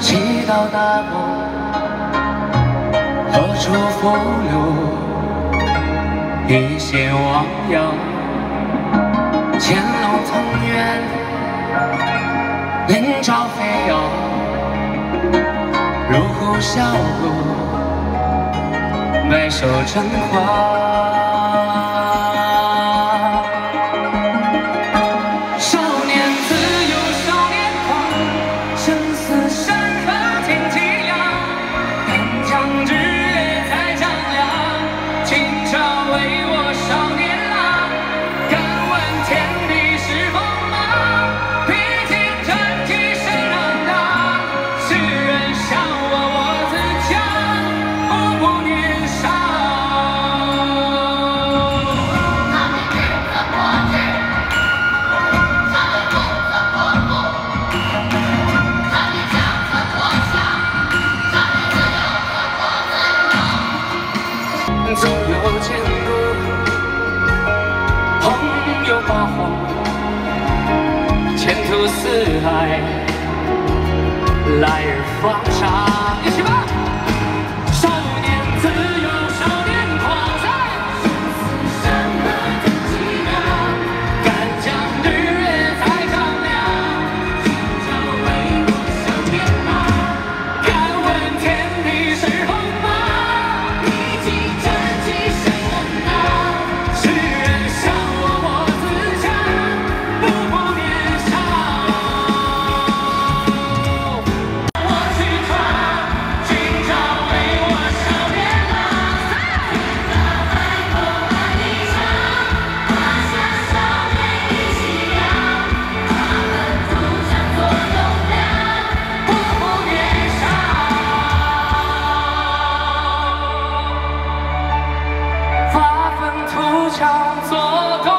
祈祷大梦，何处风流？一泻汪洋，潜龙腾渊，鳞爪飞扬，乳虎啸谷，百兽震惶。总前途似海，来日方长。一起吧。强作斗